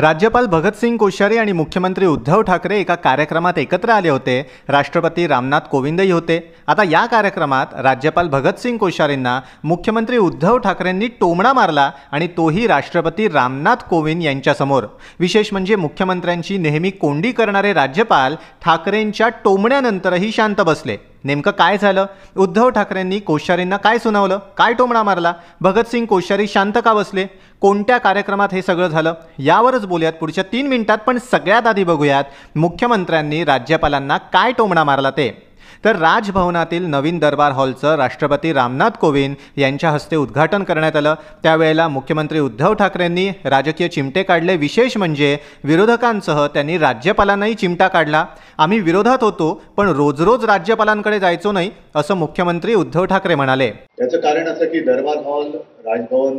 राज्यपाल भगतसिंग कोश्यारी आणि मुख्यमंत्री उद्धव ठाकरे एका कार्यक्रमात एकत्र आले होते. राष्ट्रपती रामनाथ कोविंदही होते. आता या कार्यक्रमात राज्यपाल भगतसिंग कोश्यारींना मुख्यमंत्री उद्धव ठाकरेंनी टोमणा मारला आणि तोही राष्ट्रपती रामनाथ कोविंद यांच्यासमोर. विशेष म्हणजे मुख्यमंत्र्यांची नेहमी कोंडी करणारे राज्यपाल ठाकरेंच्या टोमण्यानंतरही शांत बसले. नेमकं काय झालं? उद्धव ठाकरेंनी कोश्यारींना काय सुनावलं? काय टोमणा मारला? भगतसिंग कोश्यारी शांत का बसले? कोणत्या कार्यक्रमात हे सगळं झालं? यावरच बोलूयात पुढच्या तीन मिनिटात पण सगळ्यात आधी बघूयात मुख्यमंत्र्यांनी राज्यपालांना काय टोमणा मारला ते. तर राजभवनातील नवीन दरबार हॉलचं राष्ट्रपती रामनाथ कोविंद यांच्या हस्ते उद्घाटन करण्यात आलं. त्यावेळेला मुख्यमंत्री उद्धव ठाकरेंनी राजकीय चिमटे काढले. विशेष म्हणजे विरोधकांसह त्यांनी राज्यपालांनाही चिमटा काढला. आम्ही विरोधात होतो पण रोज रोज राज्यपालांकडे जायचो नाही असं मुख्यमंत्री उद्धव ठाकरे म्हणाले. त्याचं कारण असं की दरबार हॉल राजभवन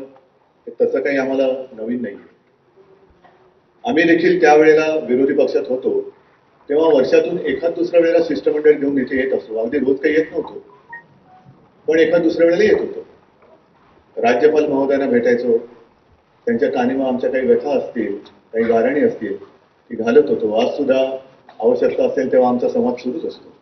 तसं काही आम्हाला नवीन नाही आम्ही देखील त्यावेळेला विरोधी पक्षात होतो. तेव्हा वर्षातून एखाद दुसऱ्या वेळेला शिष्टमंडळ घेऊन इथे येत असतो. अगदी रोज काही येत नव्हतो. पण एखाद दुसऱ्या वेळेला येत होतो. राज्यपाल महोदयांना भेटायचो. त्यांच्या कानिमा आमच्या काही व्यथा असतील काही गारणी असतील ती घालत होतो. आज सुद्धा आवश्यकता असेल तेव्हा आमचा संवाद सुरूच असतो.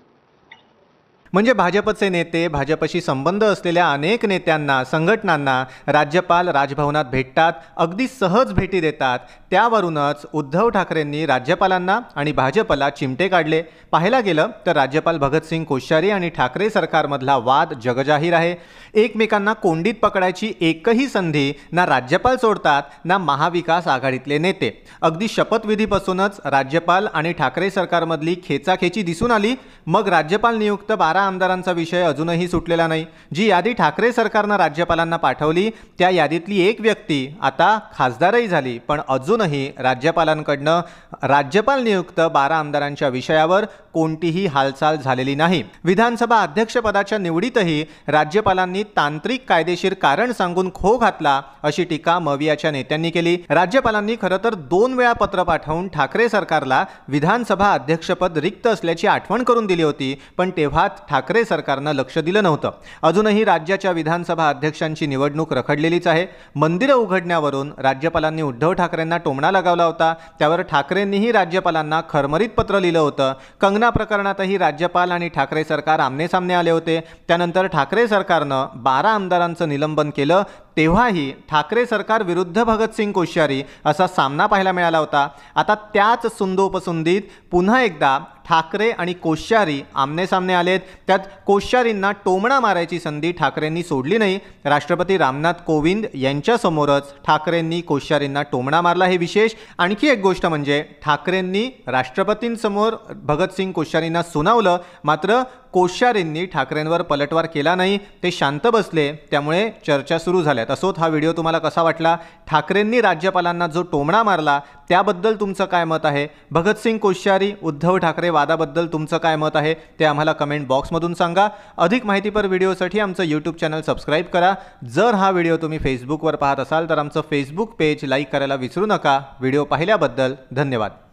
म्हणजे भाजपचे नेते भाजपशी संबंध असलेल्या अनेक नेत्यांना संघटनांना राज्यपाल राजभवनात भेटतात अगदी सहज भेटी देतात. त्यावरूनच उद्धव ठाकरेंनी राज्यपालांना आणि भाजपला चिमटे काढले. पाहायला गेलं तर राज्यपाल भगतसिंग कोश्यारी आणि ठाकरे सरकारमधला वाद जगजाहीर आहे. एकमेकांना कोंडीत पकडायची एकही संधी ना राज्यपाल सोडतात ना महाविकास आघाडीतले नेते. अगदी शपथविधीपासूनच राज्यपाल आणि ठाकरे सरकारमधली खेचाखेची दिसून आली. मग राज्यपाल नियुक्त बारा आमदारांचा विषय अजूनही सुटलेला नाही. जी यादी ठाकरे सरकारनं राज्यपालांना पाठवली त्या यादीतली एक व्यक्ती आता खासदारही झाली पण अजूनही राज्यपालांकडनं राज्यपाल नियुक्त बारा आमदारांच्या विषयावर कोणतीही हालचाल झालेली नाही. विधानसभा अध्यक्षपदाच्या निवडीतही राज्यपालांनी तांत्रिक कायदेशीर कारण सांगून खो घातला अशी टीका मवियाच्या नेत्यांनी केली. राज्यपालांनी खरं तर दोन वेळा पत्र पाठवून ठाकरे सरकारला विधानसभा अध्यक्षपद रिक्त असल्याची आठवण करून दिली होती पण तेव्हा ठाकरे सरकारनं लक्ष दिलं नव्हतं. अजूनही राज्याच्या विधानसभा अध्यक्षांची निवडणूक रखडलेलीच आहे. मंदिरं उघडण्यावरून राज्यपालांनी उद्धव ठाकरेंना टोमणा लगावला होता. त्यावर ठाकरेंनीही राज्यपालांना खरमरीत पत्र लिहिलं होतं. कंगना प्रकरणातही राज्यपाल आणि ठाकरे सरकार आमनेसामने आले होते. त्यानंतर ठाकरे सरकारनं बारा आमदारांचं निलंबन केलं. तेव्हाही ठाकरे सरकार विरुद्ध भगतसिंग कोश्यारी असा सामना पाहायला मिळाला होता. आता त्याच सुंदोपसुंदीत पुन्हा एकदा ठाकरे आणि कोश्यारी आमनेसामने आलेत. त्यात कोश्यारींना टोमणा मारायची संधी ठाकरेंनी सोडली नाही. राष्ट्रपती रामनाथ कोविंद यांच्यासमोरच ठाकरेंनी कोश्यारींना टोमणा मारला हे विशेष. आणखी एक गोष्ट म्हणजे ठाकरेंनी राष्ट्रपतींसमोर भगतसिंग कोश्यारींना सुनावलं. मात्र कोश्यारींनी ठाकरेंवर पलटवार केला नाही ते शांत बसले त्यामुळे चर्चा सुरू झाल्यात. असोत हा व्हिडिओ तुम्हाला कसा वाटला? ठाकरेंनी राज्यपालांना जो टोमणा मारला त्याबद्दल तुमचं काय मत आहे? भगतसिंग कोश्यारी उद्धव ठाकरे वादाबद्दल तुमचं काय मत आहे? ते आम्हाला कमेंट बॉक्समधून सांगा. अधिक माहितीपर व्हिडिओसाठी आमचं यूट्यूब चॅनल सबस्क्राईब करा. जर हा व्हिडिओ तुम्ही फेसबुकवर पाहत असाल तर आमचं फेसबुक पेज लाईक करायला विसरू नका. व्हिडिओ पाहिल्याबद्दल धन्यवाद.